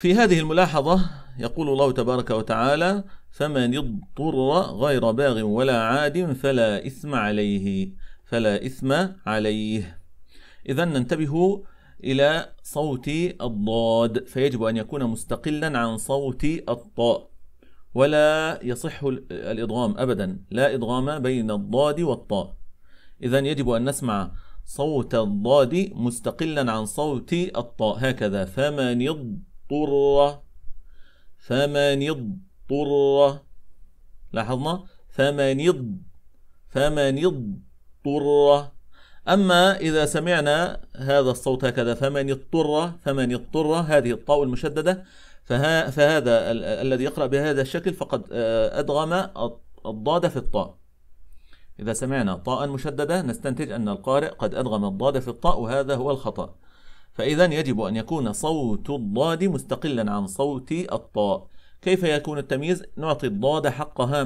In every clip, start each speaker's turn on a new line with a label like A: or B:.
A: في هذه الملاحظة يقول الله تبارك وتعالى فمن اضطر غير باغ ولا عاد فلا إثم عليه فلا إثم عليه. إذا ننتبه إلى صوت الضاد فيجب أن يكون مستقلا عن صوت الطاء ولا يصح الإضغام أبدا لا إضغام بين الضاد والطاء. إذا يجب أن نسمع صوت الضاد مستقلا عن صوت الطاء. هكذا فمن اضطر. فمن اضطر. لاحظنا؟ فمن اض فمن اضطر. أما إذا سمعنا هذا الصوت هكذا فمن اضطر فمن اضطر هذه الطاء المشددة فها فهذا ال الذي يقرأ بهذا الشكل فقد آه، أدغم الضاد في الطاء. إذا سمعنا طاء مشددة نستنتج أن القارئ قد أدغم الضاد في الطاء وهذا هو الخطأ. فإذا يجب أن يكون صوت الضاد مستقلا عن صوت الطاء. كيف يكون التمييز؟ نعطي الضاد حقها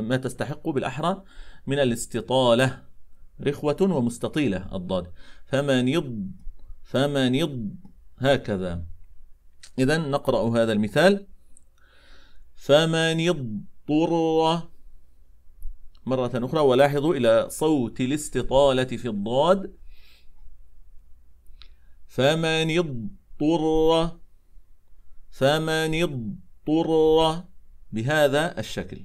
A: ما تستحق بالأحرى من الاستطالة. رخوة ومستطيلة الضاد. فمن يض فمن يض هكذا. إذا نقرأ هذا المثال. فمن اضطر مرة أخرى ولاحظوا إلى صوت الاستطالة في الضاد. فمن اضطر فمن اضطر بهذا الشكل.